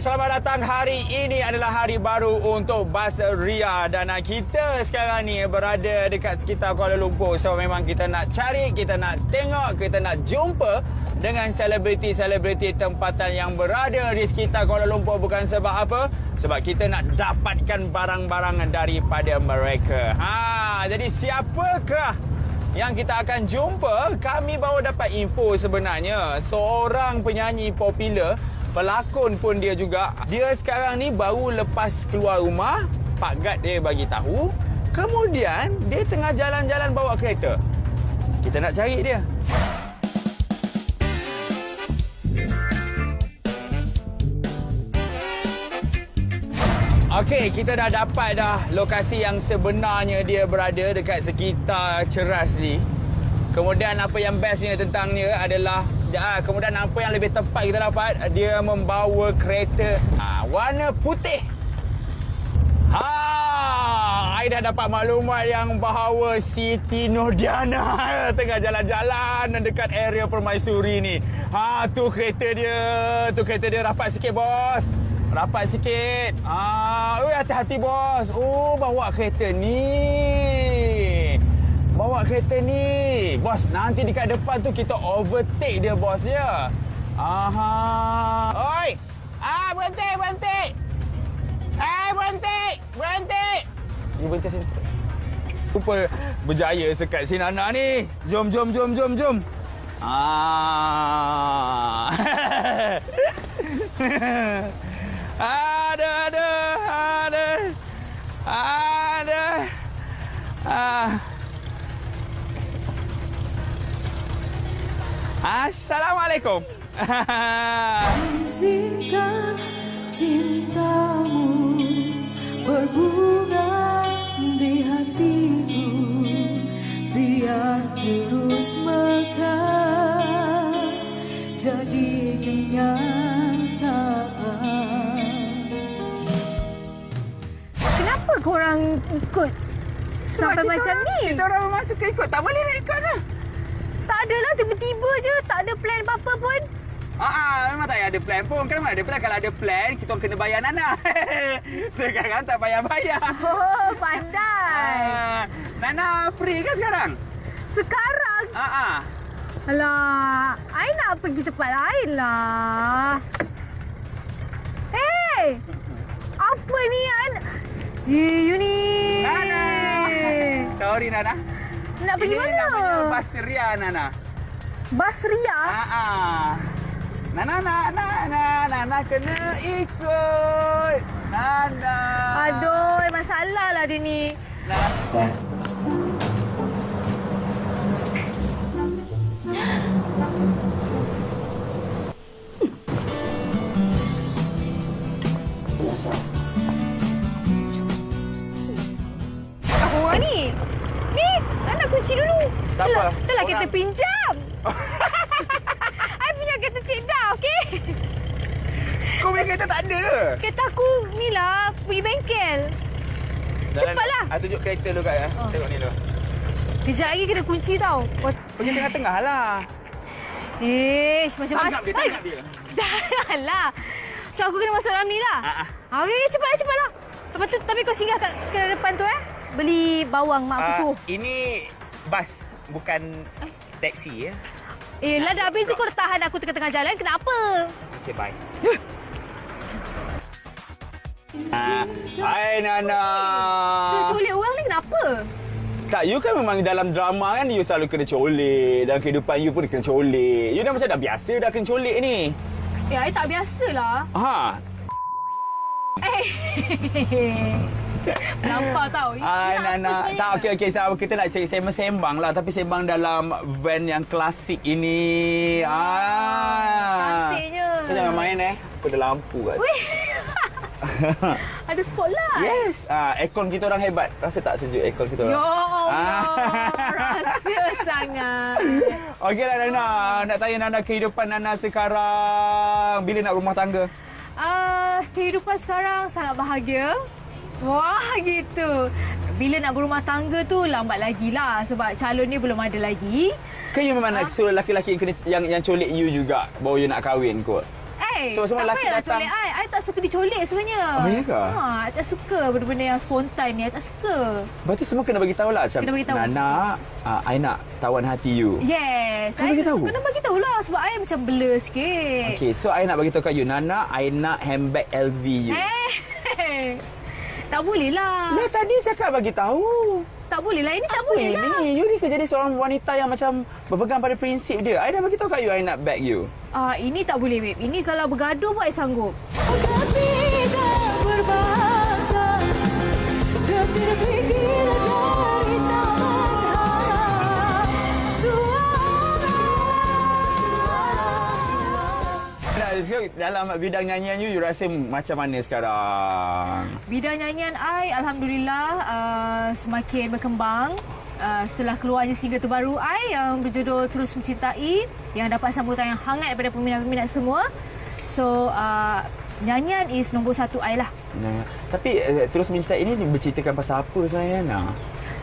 selamat datang. Hari ini adalah hari baru untuk Bas Ria dan ah, kita sekarang ni berada dekat sekitar Kuala Lumpur. So memang kita nak cari, kita nak tengok, kita nak jumpa dengan selebriti-selebriti tempatan yang berada di sekitar Kuala Lumpur bukan sebab apa? Sebab kita nak dapatkan barang-barang daripada mereka. Ha, jadi siapakah yang kita akan jumpa, kami baru dapat info sebenarnya seorang penyanyi popular pelakon pun dia juga. Dia sekarang ni baru lepas keluar rumah, Pak Gad dia bagi tahu, kemudian dia tengah jalan-jalan bawa kereta. Kita nak cari dia. Okey, kita dah dapat dah lokasi yang sebenarnya dia berada dekat sekitar Ceras ni. Kemudian apa yang bestnya tentang dia adalah ah, kemudian apa yang lebih tepat kita dapat dia membawa kereta ah, warna putih. Ha, I dah dapat maklumat yang bahawa Siti Nordiana tengah jalan-jalan dekat area Permaisuri ni. Ha, tu kereta dia. Tu kereta dia rapat sikit, bos. Rapat sikit. Ah, oi hati-hati bos. Oh, bawa kereta ni. Bawa kereta ni. Bos, nanti dekat depan tu kita overtake dia bos ya. Aha. Oi. Ah, berhenti, berhenti. Eh, berhenti. Berhenti. Ni berhenti sini. Rupa berjaya sekat si Nana ni. Jom, jom, jom, jom, jom. Ah. Ada, ada, ada. Ada. Ah. Assalamualaikum. Izinkan cintamu berbunga di hatiku biar terus mekar jadi kenyataan. Kenapa korang ikut sampai macam ni? Kita orang memang suka ikut. Tak boleh nak ikut lah. Tak adalah tiba-tiba je. Tak ada plan apa-apa pun. Ah, ah, memang tak ada plan pun. Kan ada plan. Kalau ada plan, kita kena bayar Nana. sekarang tak payah-bayar. Oh, pandai. Ah, Nana free ke sekarang? Sekarang? Ah, ah. Alah, I nak pergi tempat lain lah. Hey! Apa ni? An? Eh, you ni. Nana. Sorry Nana. Nak pergi Ini mana? namanya Basria Nana. Basria? Ah. Nana, Nana, Nana, Nana kena ikut. Nana. Aduh, masalah lah dia ni. Nana. Kunci dulu. Tak apa. Dah, lah kita pinjam. I punya kereta cik dah, okey? Kau punya kereta tak ada. Kereta aku ni lah, pergi bengkel. Cepatlah. Ah, tunjuk kereta dulu kat. Oh. Tengok ni dulu. Kejap lagi kena kunci tau. Oh, Pergi tengah-tengah lah. eh, macam mana? Tangkap dia, tangkap dia. Janganlah. So, aku kena masuk dalam ni lah. Ah, ah. Ah, Okey, cepatlah, cepatlah. Lepas tu, tapi kau singgah kat ke depan tu eh. Beli bawang mak aku suruh. ini bas bukan taksi ya. Eh, lah dah habis tu kau tahan aku tengah-tengah jalan. Kenapa? Okay, bye. Ah, hai Nana. Culik orang ni kenapa? Tak, you kan memang dalam drama kan you selalu kena colik. Dalam kehidupan you pun kena colik. You dah macam dah biasa dah kena colik ni. Ya, I tak biasalah. Ha. Eh. Nampak tau. Hai nak sebenarnya? Tak, okey okey. So, kita nak cari sembang-sembang lah. Tapi sembang dalam van yang klasik ini. Ah. Cantiknya. Kau jangan main eh. Aku ada lampu kat. Ada spotlight. Yes. Ah, aircon kita orang hebat. Rasa tak sejuk aircon kita orang? Ya Allah. Ah. Rahsia sangat. Okeylah Nana. Nak tanya Nana kehidupan Nana sekarang. Bila nak rumah tangga? Uh, kehidupan sekarang sangat bahagia. Wah, gitu. Bila nak berumah tangga tu lambat lagi lah sebab calon ni belum ada lagi. Ke you memang nak suruh lelaki-lelaki yang, yang, yang colik you juga baru you nak kahwin kot? Eh, Ai. So, semua tak lelaki payahlah datang. colek ai. Ai tak suka dicolek sebenarnya. Oh, ya ke? Ha, I tak suka benda-benda yang spontan ni. I tak suka. Tu semua kena bagi tahu lah macam Kena bagi tahu. Nana, uh, I nak tawan hati you. Yes. Kena I bagi tahu? Kena bagi tahu lah sebab I macam blur sikit. Okay, so I nak bagi tahu kat you Nana, I nak handbag LV you. Eh. tak boleh lah. Lah tadi cakap bagi tahu. Tak boleh lah. Ini tak Apa boleh lah. ini? You ni kerja jadi seorang wanita yang macam berpegang pada prinsip dia. I dah bagi tahu kat you I nak bag you. Ah, ini tak boleh, babe. Ini kalau bergaduh pun I sanggup. Kasih tak berbahasa Tak terfikir jari So, dalam bidang nyanyian you, you rasa macam mana sekarang? Bidang nyanyian I, Alhamdulillah, uh, semakin berkembang. Uh, setelah keluarnya single terbaru I yang berjudul Terus Mencintai yang dapat sambutan yang hangat daripada peminat-peminat semua. So, uh, nyanyian is nombor satu I lah. Nah, tapi uh, terus mencintai ini berceritakan pasal apa sebenarnya Nana?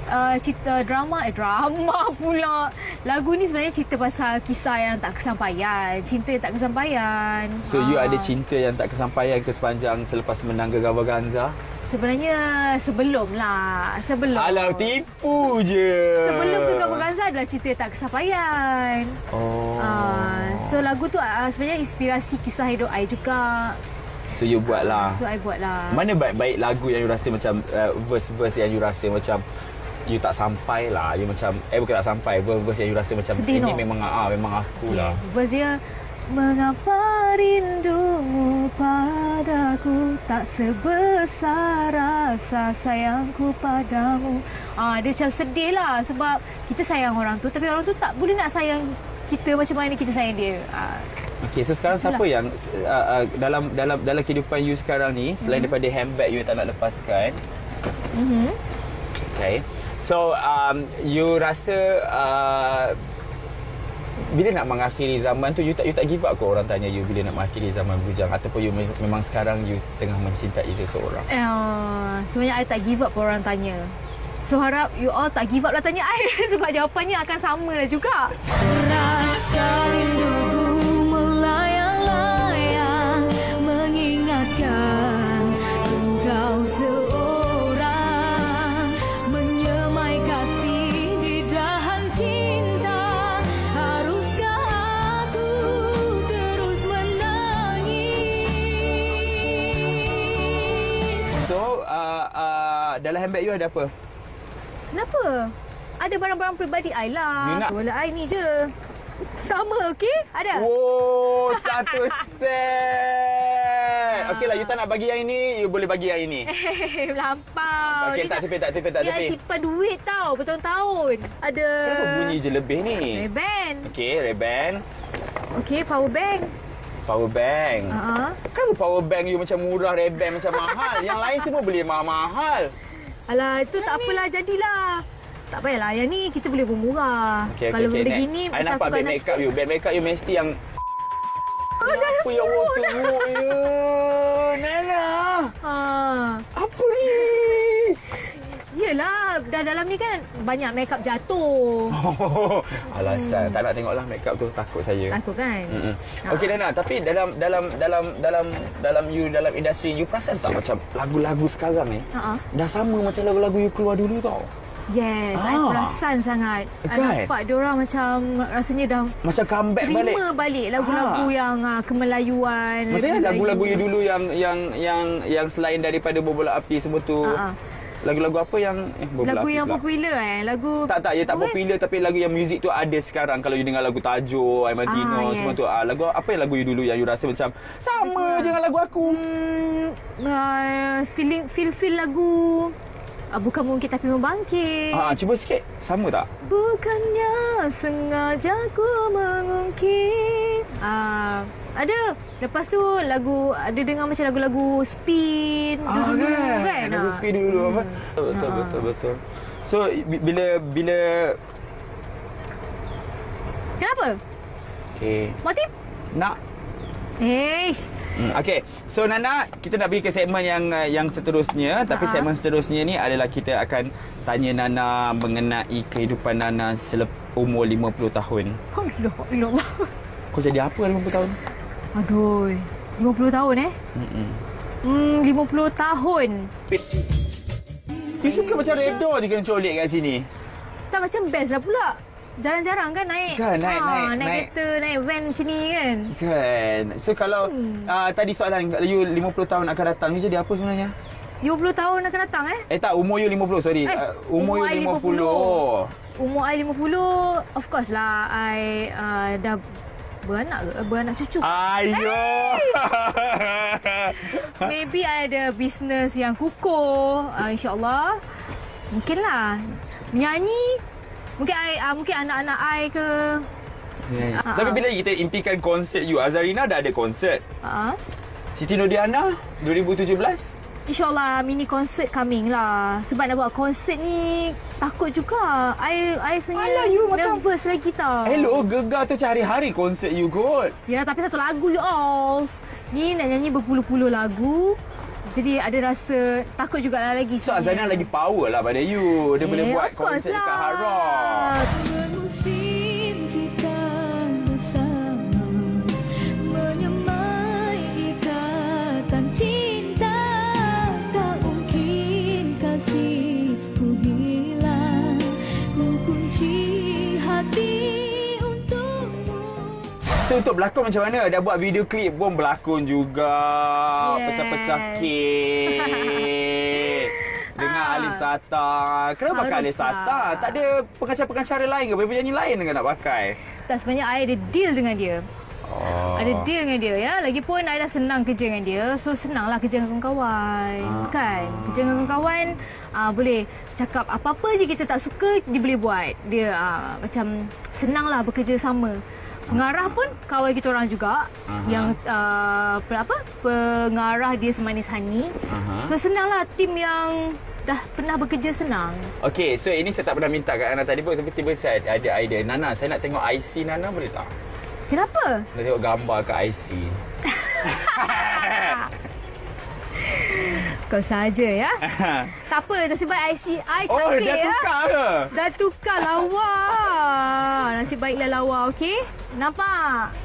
Uh, cerita drama, eh drama pula. Lagu ni sebenarnya cerita pasal kisah yang tak kesampaian. Cinta yang tak kesampaian. So you Ah. ada cinta yang tak kesampaian ke sepanjang selepas menang Gegawa Ganza? Sebenarnya sebelum lah. Sebelum. Alah tipu je. Sebelum ke Kabaganza adalah cerita tak kesampaian. Oh. Uh, so lagu tu uh, sebenarnya inspirasi kisah hidup I juga. So you buat lah. So I buat lah. Mana baik-baik lagu yang you rasa macam uh, verse-verse yang you rasa macam you tak sampai lah. You macam eh bukan tak sampai. Verse-verse yang you rasa macam Sedih, ini no? memang ah memang aku lah. Verse dia Mengapa rindumu padaku tak sebesar rasa sayangku padamu. Ah dia macam sedih lah sebab kita sayang orang tu tapi orang tu tak boleh nak sayang kita macam mana kita sayang dia. Ah Okay, so sekarang siapa Itulah. yang uh, uh, dalam dalam dalam kehidupan you sekarang ni selain Mhm. daripada handbag you tak nak lepaskan. mhm. Okay. So um, you rasa uh, bila nak mengakhiri zaman tu you tak you tak give up ke orang tanya you bila nak mengakhiri zaman bujang ataupun you me- memang sekarang you tengah mencintai seseorang. Uh, sebenarnya I tak give up orang tanya. So harap you all tak give up lah tanya I sebab jawapannya akan sama lah juga. Rasa rinduku uh, handbag you ada apa? Kenapa? Ada barang-barang peribadi I You lah. nak- Bola I ni je. Sama, okey? Ada? Oh, satu set. Okeylah, you tak nak bagi yang ini, you boleh bagi yang ini. Hehehe, Melampau. Okey, tak tepi, tak tepi, tak Dia tepi. simpan duit tau bertahun-tahun. Ada... Kenapa bunyi je lebih ni? Ray-Ban. Okey, Ray-Ban. Okey, power bank. Power bank. Uh-huh. Kan power bank you macam murah, Ray-Ban macam mahal. Yang lain semua beli mahal-mahal. Alah, itu tak apalah, jadilah. Tak payahlah, yang ni kita boleh bermurah. Okey, okey, Kalau okey. benda next. gini, I nampak aku nak makeup you. Bag makeup you mesti yang... Oh, dah Apa yang awak ya? Nana! Ha. Apa ni? Yelah, dah dalam ni kan banyak makeup jatuh. Oh, alasan. Tak nak tengoklah makeup tu. Takut saya. Takut kan? Mm-mm. Ah. Okey Nana, tapi dalam dalam dalam dalam dalam you dalam industri you perasan tak macam lagu-lagu sekarang ni Ha-ha. dah sama macam lagu-lagu you keluar dulu tau. Yes, I Ah. perasan sangat. I Kan? nampak diorang macam rasanya dah Macam comeback balik. terima balik lagu-lagu Ah. yang uh, kemelayuan. Maksudnya lagu-lagu you dulu yang yang yang yang selain daripada bola api semua tu. Ah. Lagu-lagu apa yang eh, bola Lagu yang pula. popular eh. Lagu Tak tak, ya tak apa kan? popular tapi lagu yang muzik tu ada sekarang kalau you dengar lagu Tajo, Aimantino Ah, semua yeah. tu. Ah lagu apa yang lagu you dulu yang you rasa macam sama je dengan lagu aku. Hmm, uh, feeling feel feel lagu uh, bukan mungkin tapi membangkit. Ah cuba sikit. Sama tak? Bukannya sengaja ku mengungkit. Ah, ada. Lepas tu lagu ada dengar macam lagu-lagu spin Ah dulu kan, kan. Lagu Ah. speed dulu apa? Betul Ah. betul betul. So bi- bila bila Kenapa? okey Motif? nak Eish. Hmm, okay, so Nana, kita nak pergi ke segmen yang uh, yang seterusnya. Tapi Ha. segmen seterusnya ni adalah kita akan tanya Nana mengenai kehidupan Nana selepas umur 50 tahun. Allah, Allah. Kau jadi apa 50 tahun? Aduh. 50 tahun eh. Mm-mm. Hmm, 50 tahun. Dia suka macam redor je kena colik kat sini. Tak macam best lah pula. Jarang-jarang kan naik. Kan, naik- Ah, naik- naik. naik. kereta, naik van macam ni kan. Kan. So kalau Hmm. uh, tadi soalan you 50 tahun akan datang you jadi apa sebenarnya? 50 tahun akan datang eh. Eh tak, umur you 50, sorry. Eh, uh, umur, umur I you 50. 50. Umur I 50, of course lah I uh, dah beranak ke? Beranak cucu. Ayo. Maybe I ada bisnes yang kukuh. Uh, InsyaAllah. Mungkin lah. Menyanyi. Mungkin I, uh, mungkin anak-anak I ke. Ah, Tapi ah. bila kita impikan konsert you, Azarina dah ada konsert. Uh, Siti Nurdiana 2017. InsyaAllah mini concert coming lah. Sebab nak buat konsert ni takut juga. I, I sebenarnya Alah, you macam- nervous lagi tau. Hello, gegar tu cari hari konsert you kot. Ya, tapi satu lagu you all. Ni nak nyanyi berpuluh-puluh lagu. Jadi ada rasa takut jugalah lagi. So. Azarina lagi power lah pada you. Dia Eh, boleh buat konsert dekat lah. Hard Rock. So untuk berlakon macam mana? Dah buat video klip pun berlakon juga. Yes. Pecah-pecah kek. Dengan Ah. Alif Sata. Kenapa pakai Alif. Sata? Tak ada pengacara-pengacara lain ke? Penyanyi lain ke nak pakai? Tak sebenarnya I ada deal dengan dia. Oh. Ada deal dengan dia ya. Lagipun I dah senang kerja dengan dia. So senanglah kerja dengan kawan-kawan. Ah. Kan? Kerja dengan kawan-kawan uh, boleh cakap apa-apa je kita tak suka dia boleh buat. Dia uh, macam senanglah bekerja sama. Pengarah pun kawan kita orang juga Aha. yang uh, apa pengarah dia semanis Hani. Aha. So senanglah tim yang dah pernah bekerja senang. Okey, so ini saya tak pernah minta kat Nana tadi pun tapi tiba saya ada idea. Nana, saya nak tengok IC Nana boleh tak? Kenapa? Nak tengok gambar kat IC. Kau saja ya. tak apa, nasib baik IC I oh, cantik dah ya. tukar ke? Dah tukar lawa. Nasib baiklah lawa, okey? Nampak?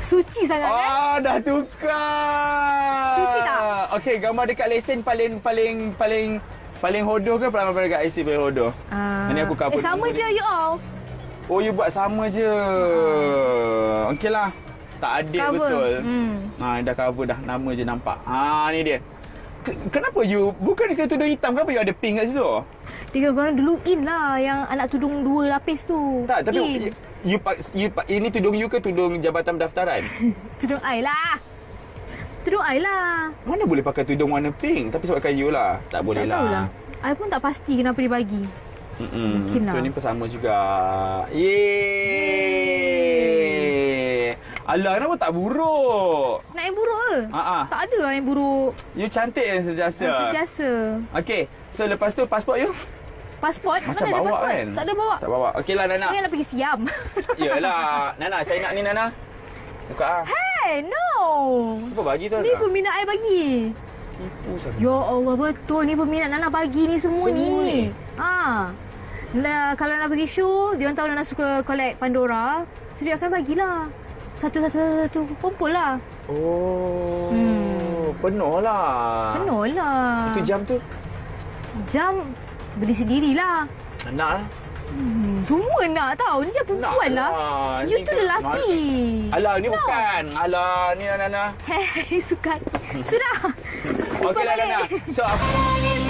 Suci sangat kan? Ah, dah tukar. Suci tak? Okey, gambar dekat lesen paling paling paling paling hodoh ke paling paling dekat IC paling hodoh? Ah. Ini aku cover Eh, sama je you all. Oh, you buat sama je. Okeylah. Tak adil Cover. betul. Hmm. Ha, dah cover dah. Nama je nampak. Ha, ni dia. Kenapa you bukan ke tudung hitam? Kenapa you ada pink kat situ? Tiga orang dulu in lah yang anak tudung dua lapis tu. Tak, tapi in. you, you, you, ini tudung you ke tudung jabatan pendaftaran? Tudung I lah. Tudung I lah. Mana boleh pakai tudung warna pink tapi sebabkan you lah. Tak boleh tak lah. tahulah. I pun tak pasti kenapa dia bagi. Mm-mm. Mungkin lah. Tu ni pun sama juga. Yeay. Alah, kenapa tak buruk? Nak yang buruk ke? Ha ah. Tak ada lah yang buruk. You cantik yang sentiasa. Sentiasa. Okey, so lepas tu pasport you? Pasport? Macam Mana ada bawa pasport? kan? Tak ada bawa. Tak bawa. Okeylah Nana. Ingat nak pergi Siam. Yalah. Nana, saya nak ni Nana. Buka ah. hey, no. Siapa bagi tu? Ni Nana? peminat I bagi. Tipu sangat. Ya Allah betul ni peminat Nana bagi ni semua, Semua ni. ni? Ha. Nah, kalau Nana pergi show, dia orang tahu Nana suka collect Pandora. So dia akan bagilah. Satu-satu satu kumpul lah. Oh. Hmm. Penuh lah. Penuh lah. Itu jam tu? Jam beli sendirilah. Nak lah. Hmm, semua nak tahu. Ni jam perempuan lah. You Ni tu lelaki. Alah, ni bukan. Alah, ni Nana. Hei, suka. Sudah. Balik. Nana. So, apa?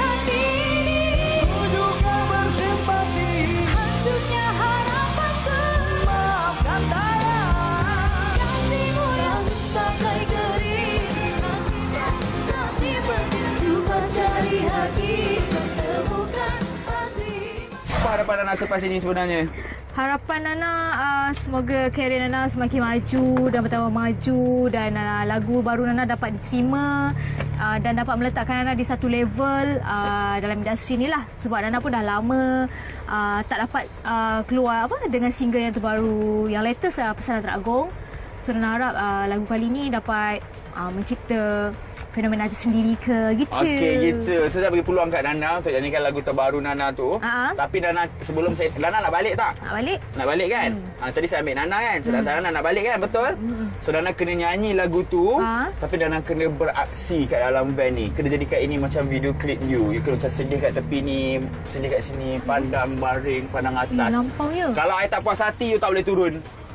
Harapan Nana selepas ini sebenarnya? Harapan Nana uh, semoga karier Nana semakin maju dan bertambah maju dan uh, lagu baru Nana dapat diterima uh, dan dapat meletakkan Nana di satu level uh, dalam industri ni lah sebab Nana pun dah lama uh, tak dapat uh, keluar apa dengan single yang terbaru yang latest lah Pesanan Teragong so Nana harap uh, lagu kali ni dapat uh, mencipta fenomena tersendiri ke gitu. Okey gitu. So saya bagi peluang kat Nana untuk nyanyikan lagu terbaru Nana tu. Ha. Tapi Nana sebelum saya Nana nak balik tak? Nak balik? Nak balik kan? Hmm. Ha, tadi saya ambil Nana kan. So hmm. Nana nak balik kan? Betul? Hmm. So Nana kena nyanyi lagu tu. Ha. Tapi Nana kena beraksi kat dalam van ni. Kena jadikan ini macam video clip you. You kena macam sedih kat tepi ni. Sedih kat sini. Pandang baring. Pandang Eh, atas. nampaknya. Kalau I tak puas hati, you tak boleh turun.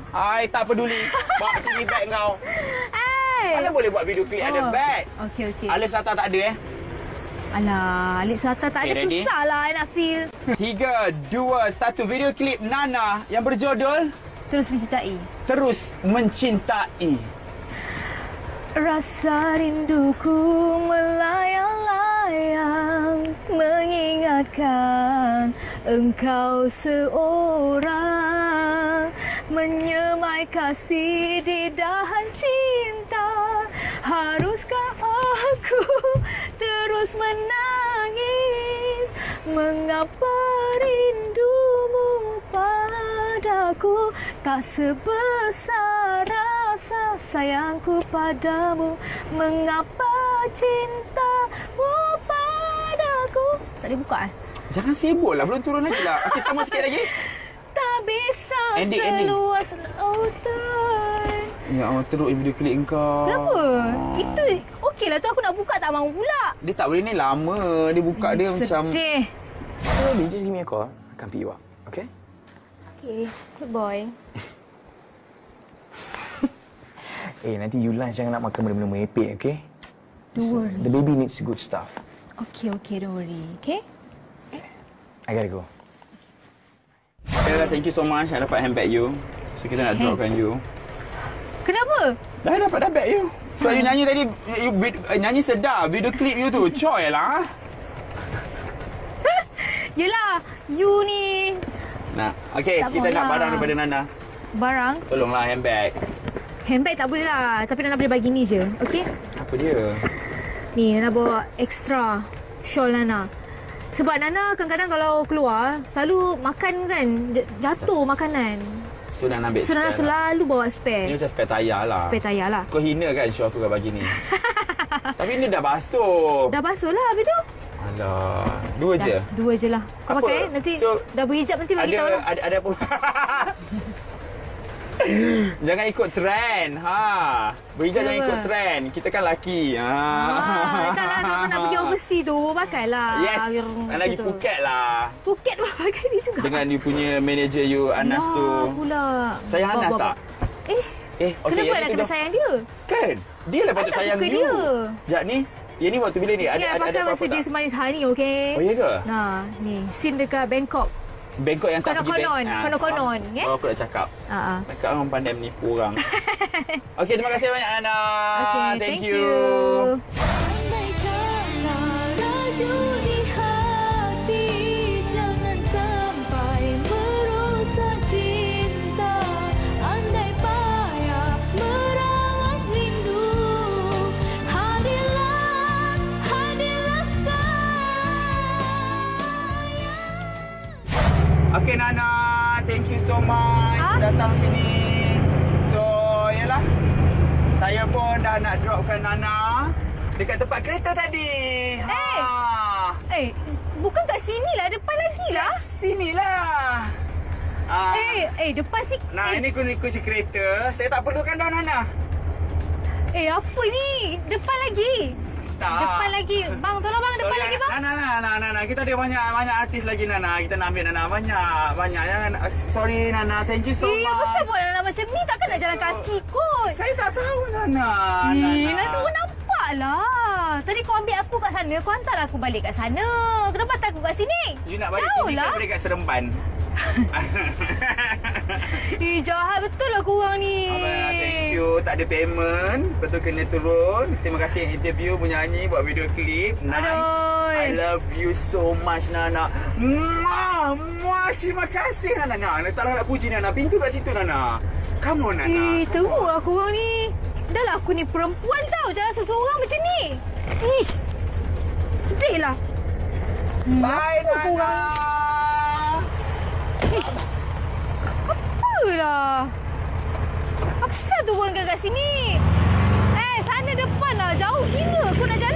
I tak peduli. Bawa sini bag kau. Mana boleh buat video clip ada bag? Okey, okey. Alif Sata tak ada eh? Alah, Alip Sata tak Okay, ada ready? susah lah I nak feel. Tiga, dua, satu video klip Nana yang berjudul Terus mencintai. Terus Mencintai. Rasa rinduku melayang-layang Mengingatkan engkau seorang Menyemai kasih di dahan cinta Haruskah aku terus menangis Mengapa rindumu padaku Tak sebesar rasa sayangku padamu Mengapa cintamu padaku Tak boleh buka eh? Jangan sibuk lah, belum turun lagi lah. Okey, sama sikit lagi. Tak bisa Ending, ending. seluas lautan Ya Allah, teruk video klip engkau. Kenapa? Itu okey lah tu aku nak buka tak mahu pula Dia tak boleh ni lama. Dia buka dia macam... Sedih Baby, just give me a call. I can pick you up. Okay? Okay, good boy Eh, nanti you lunch jangan nak makan benda-benda merepek, okay? Don't worry The baby needs good stuff. Okay, okay, don't worry Okay? I gotta go. Bella, thank you so much. I dapat handbag you. So, kita nak Hey. dropkan you. Kenapa? Dah dapat bag you. Sebab you nyanyi tadi, you, vid- uh, nyanyi sedap. Video klip you tu, coy lah. Yelah, you ni Nah, okay, kita nak barang daripada Nana. barang Tolonglah handbag. Handbag tak boleh lah Tapi Nana boleh bagi ni je Okay? Apa dia? Ni Nana bawa extra Shawl Nana Sebab Nana kadang-kadang kalau keluar Selalu makan kan Jatuh makanan So, Nana ambil So Nana spare lah. selalu bawa Ini spare macam spare tayar lah. Spare tayar lah Kau hina kan show aku kat pagi ni? Tapi ni dah basuh. Dah basuh lah habis tu Alah. Dua je? Dah, Dua je lah Kau Apa? pakai? Nanti So, dah berhijab nanti bagi ada, tahu lah ada, ada apa? jangan ikut trend. Ha. Berhijab jangan ikut trend. Kita kan lelaki. Ha. Ah, kalau kau nak pergi overseas tu pakailah. Yes. Dan lagi Gitu. Phuket lah. Phuket pun pakai ni juga. Dengan you punya manager you, Anas tu. pula. Sayang Anas tak? Eh, Eh, okay, kenapa nak kena dah- sayang dia? Kan? Dia lah patut tak sayang suka you. dia. Sekejap ni. Yang ni waktu bila ni? Ada, Okay, ada, ada pakai apa-apa masa dia tak? semanis hari ni, okey? Oh, ya ke? Nah, ni. Scene dekat Bangkok. Bangkok yang tak pergi Konon-konon, Bang- Ah, konon-konon, faham. ya? Oh, aku dah cakap. Ah, ah. Mereka orang pandai menipu orang. Okey, terima kasih banyak Ana. Okay, thank, thank you. Andai Okey Nana, thank you so much Ha? datang sini. So, yalah. Saya pun dah nak dropkan Nana dekat tempat kereta tadi. Eh. Ha. Eh, bukan kat sini lah. Depan lagi lah. Sinilah. Ah. Eh, eh, depan si... Nah, eh, ini kunci kunci kereta. Saya tak perlukan dah Nana. Eh, apa ni? Depan lagi. Tak. Depan lagi. Bang, tolong bang. Depan Sorry, lagi bang. Nana, Nana, Nana, Kita ada banyak banyak artis lagi Nana. Kita nak ambil Nana banyak, banyak. Jangan sorry Nana. Thank you so eh, apa much. sebab buat Nana macam ni? Takkan nak jalan kaki kot. Saya tak tahu Nana. Eh, nanti pun nampak lah. Tadi kau ambil aku kat sana, kau hantarlah aku balik kat sana. Kenapa hantar aku kat sini? You nak balik Jauh sini lah. balik kat Seremban? Eh, jahat betul lah korang ni. Tak ada payment. Betul kena turun. Terima kasih interview, menyanyi, buat video klip. Nice. Aduh. I love you so much, Nana. Muah, muah. Terima kasih, Nana. Nana, tak nak puji Nana. Pintu kat situ, Nana. Come on, Nana. Eh, teruk lah korang ni. Dah lah aku ni perempuan tau. Jalan seseorang macam ni. Ish. Sedih lah. Bye, Apa Nana. korang? Apalah. Apa pasal tu korang kat sini? Eh, sana depan lah. Jauh gila kau nak jalan.